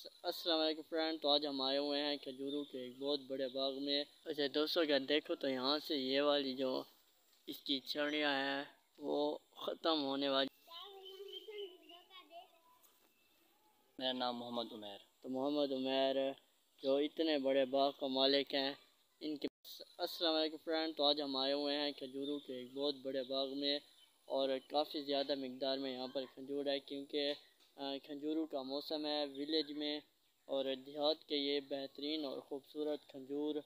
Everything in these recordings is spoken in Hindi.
अस्सलाम वालेकुम फ्रेंड तो आज हम आए हुए हैं खजूरों के एक बहुत बड़े बाग में। अच्छा दोस्तों अगर देखो तो यहाँ से ये वाली जो इसकी छड़ियाँ हैं वो ख़त्म होने वाली। मेरा नाम मोहम्मद उमेर। तो मोहम्मद उमेर जो इतने बड़े बाग का मालिक हैं इनके अस्सलाम वालेकुम फ्रेंड तो आज हम आए हुए हैं खजूरों के एक बहुत बड़े बाग में और काफ़ी ज़्यादा मकदार में यहाँ पर खजूर है क्योंकि खंजूरों का मौसम है विलेज में और देहात के ये बेहतरीन और ख़ूबसूरत खंजूर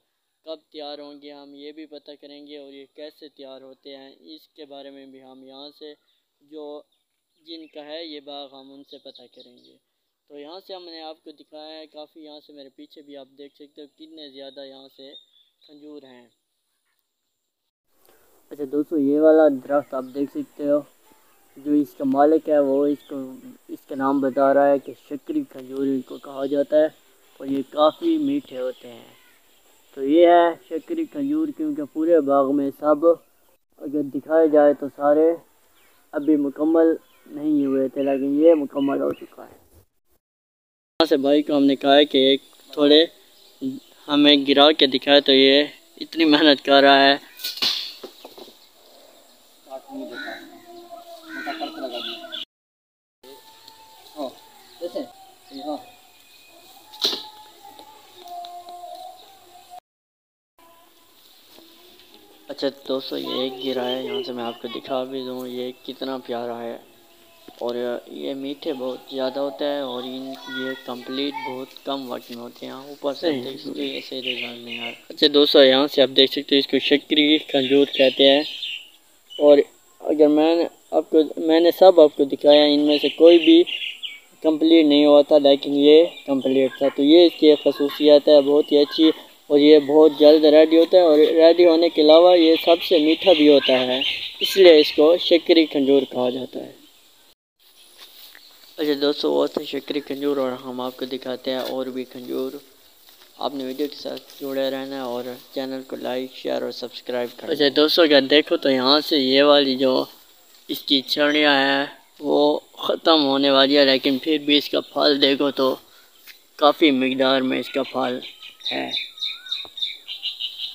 कब तैयार होंगे हम ये भी पता करेंगे और ये कैसे तैयार होते हैं, इसके बारे में भी हम यहाँ से जो जिनका है ये बाग हम उनसे पता करेंगे। तो यहाँ से हमने आपको दिखाया है, काफ़ी यहाँ से मेरे पीछे भी आप देख सकते हो कितने ज़्यादा यहाँ से खंजूर हैं। अच्छा दोस्तों, ये वाला दरख्त आप देख सकते हो जो इसका मालिक है, वो इसको, इसका नाम बता रहा है कि शक्री खजूर इनको कहा जाता है और ये काफ़ी मीठे होते हैं। तो ये है शक्री खजूर, क्योंकि पूरे बाग में सब अगर दिखाए जाए तो सारे अभी मुकम्मल नहीं हुए थे, लेकिन ये मुकम्मल हो चुका है। यहाँ से भाई को हमने कहा है कि एक थोड़े हमें गिरा के दिखाए तो ये इतनी मेहनत कर रहा है। अच्छा दोस्तों ये एक गिरा है यहाँ से मैं आपको दिखा भी दूँ ये कितना प्यारा है। और ये मीठे बहुत ज़्यादा होता है और इन ये कंप्लीट बहुत कम वक्त में होते हैं ऊपर से ऐसे रिज़ल्ट नहीं आ रहा। अच्छा दोस्तों यहाँ से आप देख सकते हैं इसको शक्री खजूर कहते हैं। और अगर मैंने आपको मैंने सब आपको दिखाया इनमें से कोई भी कंप्लीट नहीं हुआ था, लेकिन ये कंप्लीट था। तो ये इसकी खसूसियात है, बहुत ही अच्छी, और ये बहुत जल्द रेडी होता है, और रेडी होने के अलावा ये सबसे मीठा भी होता है, इसलिए इसको शक्री खंजूर कहा जाता है। अच्छा दोस्तों वो थे शक्री खंजूर, और हम आपको दिखाते हैं और भी खंजूर। आपने वीडियो के साथ जुड़े रहना है, और चैनल को लाइक शेयर और सब्सक्राइब करें अच्छा दोस्तों, अगर देखो तो यहाँ से ये वाली जो इसकी छड़ियाँ हैं वो ख़त्म होने वाली है, लेकिन फिर भी इसका फल देखो तो काफ़ी मकदार में इसका फल है।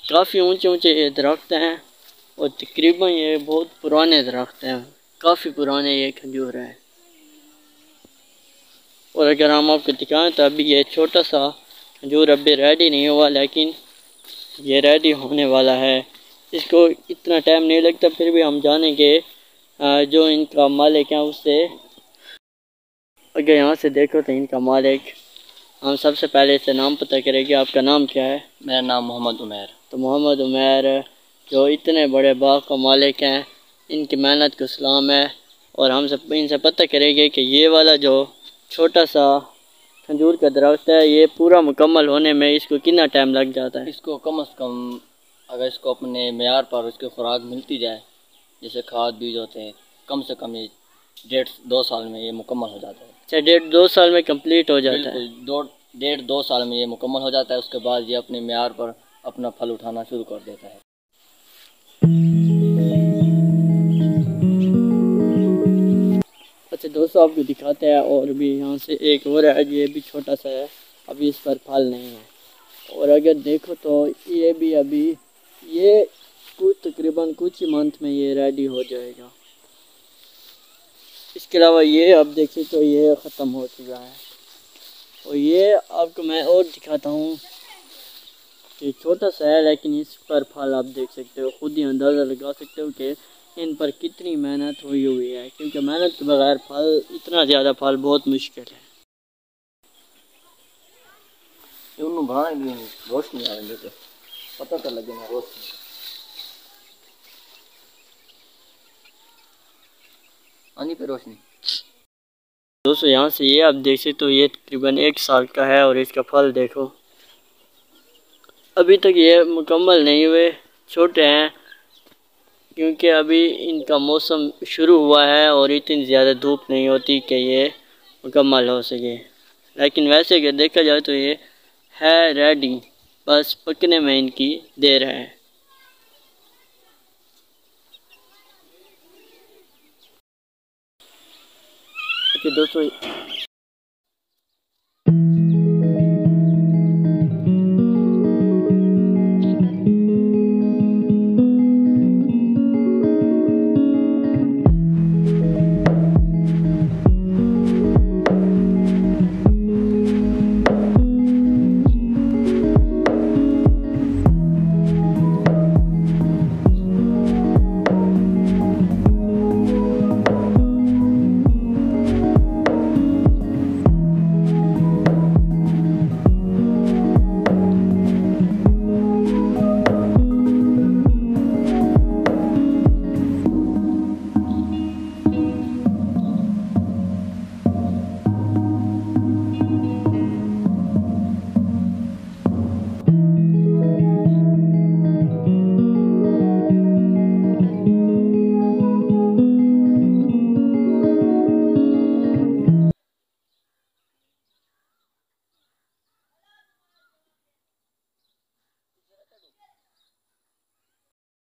काफ़ी ऊँचे ऊँचे ये दरख्त हैं और तकरीबन ये बहुत पुराने दरख्त हैं, काफ़ी पुराने ये खजूर हैं। और अगर हम आपको दिखाएँ तो अभी ये छोटा सा खजूर अभी रेडी नहीं हुआ, लेकिन ये रेडी होने वाला है। इसको इतना टाइम नहीं लगता, फिर भी हम जानेंगे जो इनका मालिक है उससे अगर यहाँ से देखो तो इनका मालिक हम सबसे पहले इसे नाम पता करेंगे आपका नाम क्या है? मेरा नाम मोहम्मद उमेर। तो मोहम्मद उमेर जो इतने बड़े बाग का मालिक हैं इनकी मेहनत को सलाम है और हम सब इनसे पता करेंगे कि ये वाला जो छोटा सा खजूर का दरख्त है ये पूरा मुकम्मल होने में इसको कितना टाइम लग जाता है? इसको कम अज़ कम अगर इसको अपने मैार पर उसकी खुराक मिलती जाए जैसे खाद बीज होते हैं कम से कम ये डेढ़ दो साल में ये मुकम्मल हो जाता है। अच्छा डेढ़ दो साल में कंप्लीट हो जाता है। दो डेढ़ दो साल में ये मुकम्मल हो जाता है उसके बाद ये अपने मैार पर अपना फल उठाना शुरू कर देता है। अच्छा दोस्तों आपको दिखाते हैं और भी यहाँ से एक और है ये भी छोटा सा है अभी इस पर फल नहीं है। और अगर देखो तो ये भी अभी ये कुछ तकरीबन कुछ ही मंथ में ये रेडी हो जाएगा। इसके अलावा ये अब देखिए तो ये ख़त्म हो चुका है। और ये आपको मैं और दिखाता हूँ कि छोटा सा है, लेकिन इस पर फल आप देख सकते हो, खुद ही अंदाज़ा लगा सकते हो कि इन पर कितनी मेहनत हुई हुई है, क्योंकि मेहनत के बगैर फल, इतना ज़्यादा फल बहुत मुश्किल है। रोशनी आ रही पता तो लगे ना रोशनी। आनी पे रोशनी। दोस्तों, यहाँ से ये आप देख सकते हो, ये तकरीबन एक साल का है और इसका फल देखो। अभी तक ये मुकम्मल नहीं हुए, छोटे हैं, क्योंकि अभी इनका मौसम शुरू हुआ है और इतनी ज़्यादा धूप नहीं होती कि ये मुकम्मल हो सके। लेकिन वैसे अगर देखा जाए तो ये है रेडी, बस पकने में इनकी देर है। 就都是